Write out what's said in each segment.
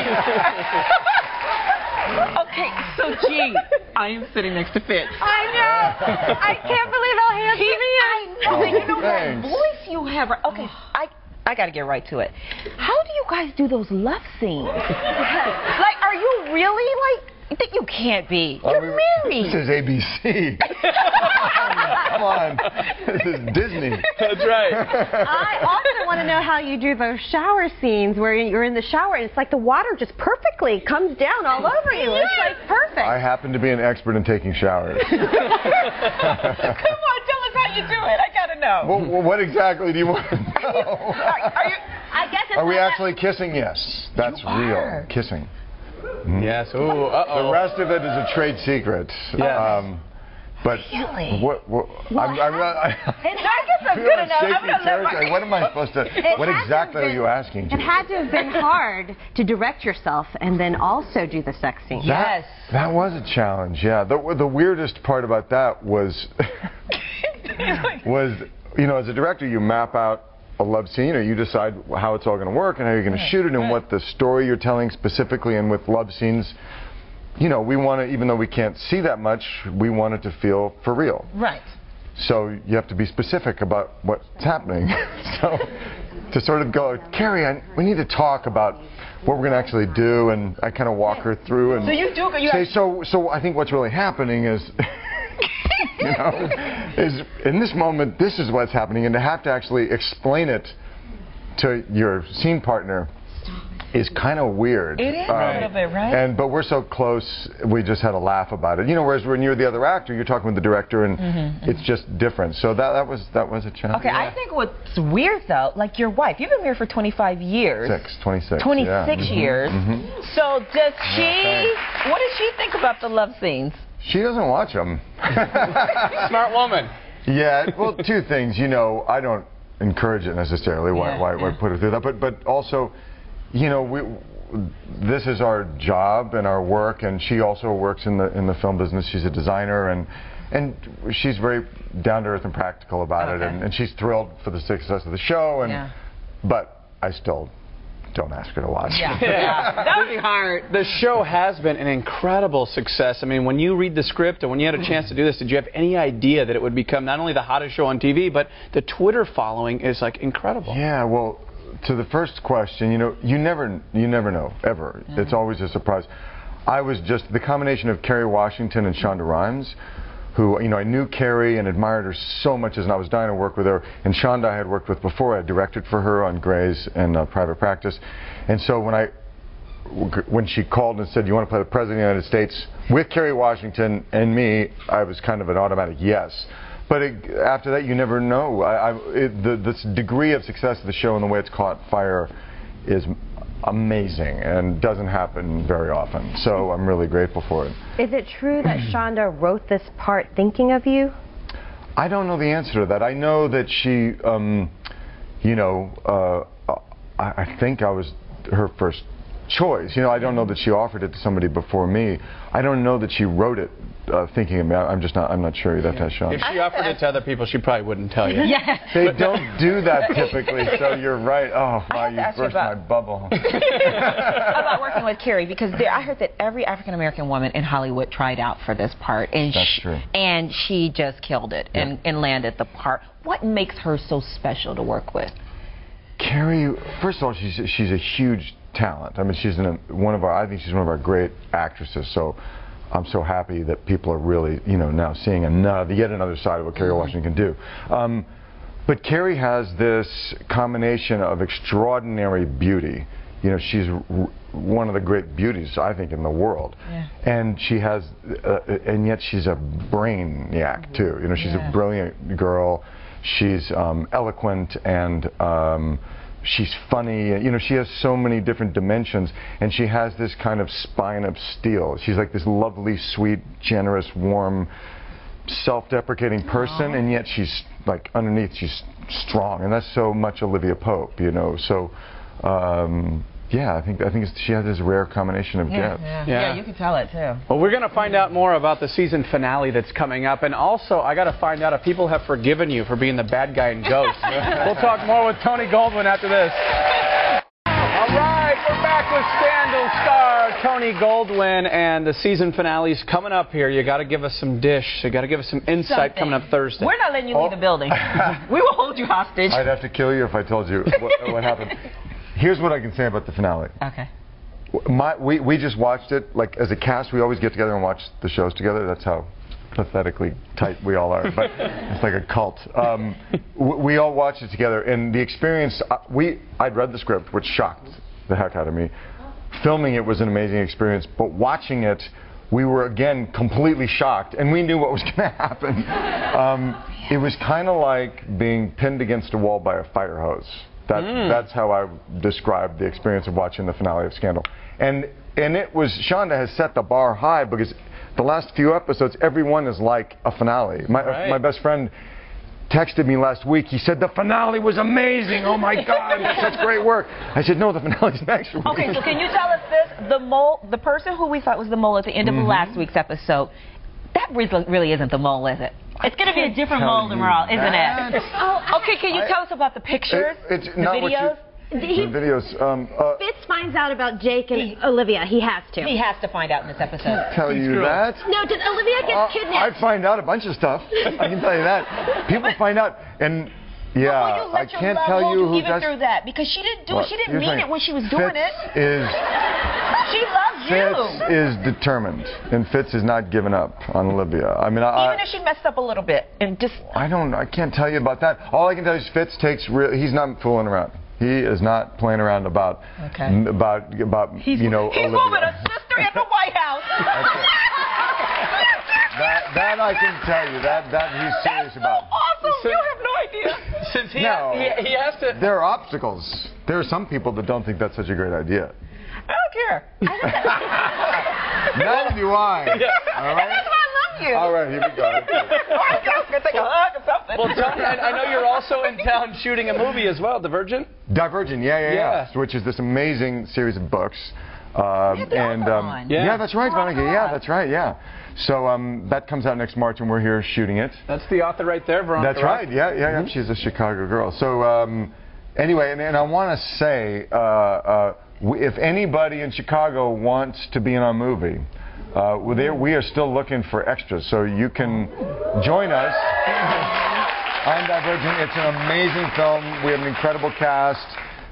okay, so G, I am sitting next to Fitz. I know. I can't believe how handsome he is. I know. You know Thanks. what voice you have. Okay, I I got to get right to it. How do you guys do those love scenes? like, are you really like? That you can't be. You're Are we- married. This is ABC. Come on. This is Disney. That's right. I also want to know how you do those shower scenes where you're in the shower and it's like the water just perfectly comes down all over you. It's like perfect. I happen to be an expert in taking showers. Come on, tell us how you do it. I gotta know. Well, what exactly do you want to know? Are, are you? I guess it's Are we like actually kissing? Yes. That's You are. real. Kissing. Yes. Ooh. Uh The rest of it is a trade secret. Yes. Um, but Really? what? what I'm, I'm not. I, No, I guess I'm feel good I'm enough. I'm shaky gonna let territory. my- What am I supposed to? It What had to exactly have are you been- asking? It Judy? had to have been hard to direct yourself and then also do the sex scene. Yes. That was a challenge, yeah. The, the weirdest part about that was, was, you know, as a director, you map out a love scene or you decide how it's all going to work and how you're going to shoot it and what the story you're telling specifically. And with love scenes, you know, we want to, even though we can't see that much, we want it to feel for real. Right. So you have to be specific about what's happening. so to sort of go, Kerry, I, we need to talk about what we're going to actually do, and I kind of walk her through and So you do- you say, so. So I think what's really happening is. you know, is in this moment, this is what's happening, and to have to actually explain it to your scene partner is kind of weird. Um, It is a little bit, right? And but we're so close, we just had a laugh about it. You know, whereas when you're the other actor, you're talking with the director, and it's just different. So that that was that was a challenge. Mm-hmm, Okay, I think what's weird though, like your wife, you've been married for 25 years. Six, 26. 26 yeah. Mhm, years. mhm. So does she? thanks. what does she think about the love scenes? She doesn't watch them. Smart woman. Yeah, well, two things. You know, I don't encourage it necessarily. Why, Yeah, why, why put her through that? But, but also, you know, we, this is our job and our work, and she also works in the in the film business. She's a designer, and and she's very down to earth and practical about it, Okay. and, and she's thrilled for the success of the show. And Yeah. but I still don't ask her to watch. Yeah. that would be hard. The show has been an incredible success. I mean, when you read the script and when you had a chance to do this, did you have any idea that it would become not only the hottest show on TV, but the Twitter following is like incredible? Yeah, well, to the first question, you know, you never, you never know ever. It's always a surprise. I was just the combination of Kerry Washington and Shonda Rhimes, who you know I knew Kerry and admired her so much, as I was dying to work with her. And Shonda I had worked with before. I had directed for her on Grey's and uh, Private Practice, and so when I when she called and said, "You want to play the President of the United States with Kerry Washington and me," I was kind of an automatic yes. But it, after that, you never know. I, I, it, the this degree of success of the show and the way it's caught fire is amazing and doesn't happen very often. So I'm really grateful for it. Is it true that Shonda wrote this part thinking of you? I don't know the answer to that. I know that she, um, you know, uh, I, I think I was her first choice. You know, I don't know that she offered it to somebody before me. I don't know that she wrote it uh, thinking of me. I, I'm just not. I'm not sure. You'd have to ask Sean. If she offered it to other people, she probably wouldn't tell you. Yeah. They don't do that typically, so you're right. Oh, wow, have to you ask you burst my about- bubble. about working with Kerry because there, I heard that every African American woman in Hollywood tried out for this part, and That's she, true. and she just killed it and, and landed the part. What makes her so special to work with? Kerry, first of all, she's she's a huge talent. I mean, she's an, one of our. I think she's one of our great actresses. So. I'm so happy that people are really, you know, now seeing another, yet another side of what Kerry Washington can do. Um, but Kerry has this combination of extraordinary beauty. You know, she's r- one of the great beauties, I think, in the world. Yeah. And she has, uh, and yet she's a brainiac too. You know, she's Yeah. a brilliant girl. She's um, eloquent and um, she's funny. You know, she has so many different dimensions, and she has this kind of spine of steel. She's like this lovely, sweet, generous, warm, self-deprecating person, and yet she's like underneath, she's strong, and that's so much Olivia Pope. You know, so. Um, yeah, I think I think she has this rare combination of gifts. Yeah. Yeah, you can tell it too. Well, we're going to find out more about the season finale that's coming up. And also, I got to find out if people have forgiven you for being the bad guy in Ghost. we'll talk more with Tony Goldwyn after this. All right, we're back with Scandal star Tony Goldwyn, and the season finale's coming up here. You got to give us some dish. You got to give us some insight coming up Thursday. We're not letting you leave the oh. building. we will hold you hostage. I'd have to kill you if I told you what, what happened. Here's what I can say about the finale. Okay. My, we, we just watched it, like as a cast, we always get together and watch the shows together. That's how pathetically tight we all are, but it's like a cult. Um, we all watched it together, and the experience, uh, we, I'd read the script, which shocked the heck out of me. Filming it was an amazing experience, but watching it, we were again completely shocked, and we knew what was going to happen. Um, it was kind of like being pinned against a wall by a fire hose. That, That's how I described the experience of watching the finale of Scandal. And and it was Shonda has set the bar high because the last few episodes, everyone is like a finale. My Right. my best friend texted me last week. He said the finale was amazing. Oh my God, such great work. I said no, the finale's next week. Okay, so can you tell us this? The mole, the person who we thought was the mole at the end of Mm-hmm. last week's episode, that really, really isn't the mole, is it? It's going to be a different tell mole than you we're all, isn't that. it? Oh, okay. Can you I- tell us about the pictures, It- it's the not what you- videos? The He, videos. Um, uh, Fitz finds out about Jake and Olivia. He has to. He has to find out in this episode. tell you girls. that. No, did Olivia get Uh, kidnapped? I find out a bunch of stuff. I can tell you that. People find out, and yeah, Will you let I can't love tell hold you who even does. through that because she didn't do Well, it. She didn't here's mean the it when she was doing Fitz it. Is She loves you. Fitz is determined, and Fitz is not giving up on Olivia. I mean, I, even if she messed up a little bit and just I don't. I can't tell you about that. All I can tell you is Fitz takes. Real, he's not fooling around. He is not playing around about Okay. m- about about you know he's Olivia. moving a sister in the White House. That that I can tell you. That that he's serious That's so about. awesome. So- you have no idea. Since he, No. he, he has to. There are obstacles. There are some people that don't think that's such a great idea. I don't care. Neither do I. All That's right. why I love you. All right. Here we go. I'm gonna take a hug or something. Well, Tony, I, I know you're also in town shooting a movie as well, Divergent. Divergent, yeah, yeah, yeah, Yeah. Which is this amazing series of books. Um, and um. Yeah. yeah, that's right, Oh Veronica. Yeah, that's right. Yeah. So um, that comes out next March, and we're here shooting it. That's the author right there, Veronica. That's right. Yeah, yeah, yeah. She's a Chicago girl. So um, anyway, and, and I want to say, uh, uh, w- if anybody in Chicago wants to be in our movie, uh, we are still looking for extras. So you can join us on Divergent. It's an amazing film. We have an incredible cast,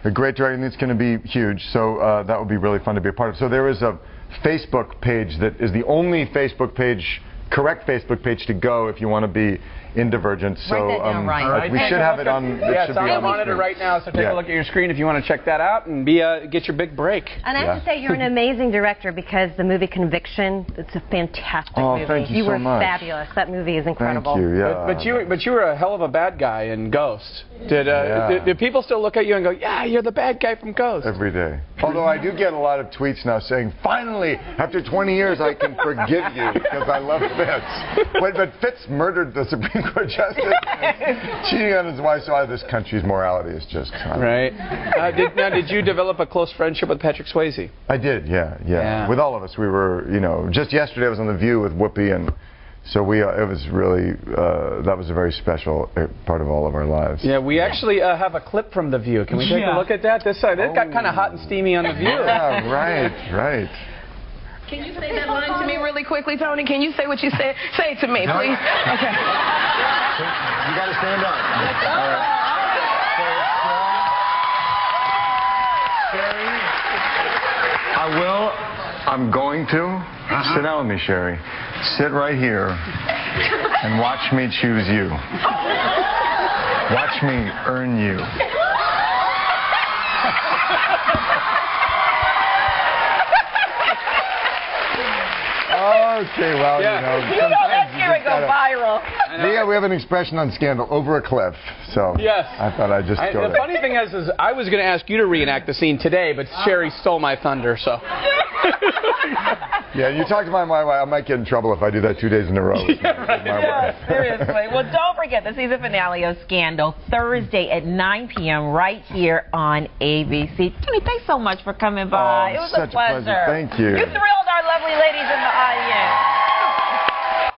a great director, it's going to be huge. So uh, that would be really fun to be a part of. So there is a Facebook page that is the only Facebook page, correct Facebook page to go if you want to be in Divergent. So Write that down, um, Ryan. uh, we should have it on. It Yeah, should it's on be the monitor screen. right now, so take Yeah. a look at your screen if you want to check that out and be uh, get your big break. And I have to say, you're an amazing director because the movie Conviction, it's a fantastic Oh, movie. thank you so were much. fabulous. That movie is incredible. Thank incredible. you. Yeah. But, but you but you were a hell of a bad guy in Ghost. Did, uh, Yeah. did did people still look at you and go, yeah, you're the bad guy from Ghost? Every day. Although I do get a lot of tweets now saying, finally, after 20 years, I can forgive you because I love Fitz. But, but Fitz murdered the Supreme Court justice, cheating on his wife, so this country's morality is just. Right. Uh, did, now, did you develop a close friendship with Patrick Swayze? I did, yeah, yeah, Yeah. With all of us, we were, you know, just yesterday I was on The View with Whoopi, and so we, uh, it was really, uh, that was a very special uh, part of all of our lives. Yeah, we actually uh, have a clip from The View. Can we take Yeah. a look at that? This, uh, this got kind of hot and steamy on The View. Yeah, right, right. Can you say that line to me really quickly, Tony? Can you say what you said? Say it to me, please. Okay. You got to stand up. All right. I will. I'm going to. Uh-huh. Sit down with me, Sherri. Sit right here and watch me choose you. Watch me earn you. Okay, well, Yeah. you know. You know sometimes that's going to go gotta- viral. Yeah, we have an expression on Scandal over a cliff. So Yes. I thought I'd just I, go the there. funny thing is, is I was going to ask you to reenact the scene today, but Sherri stole my thunder, so. Yeah, you talk to my wife. I might get in trouble if I do that two days in a row. my- with my Yeah, seriously. Well, don't forget the season finale of Scandal Thursday at 9 p.m. right here on ABC. Tony, thanks so much for coming by. Oh, it was such a a pleasure. pleasure. Thank you. You thrilled our lovely ladies in the audience.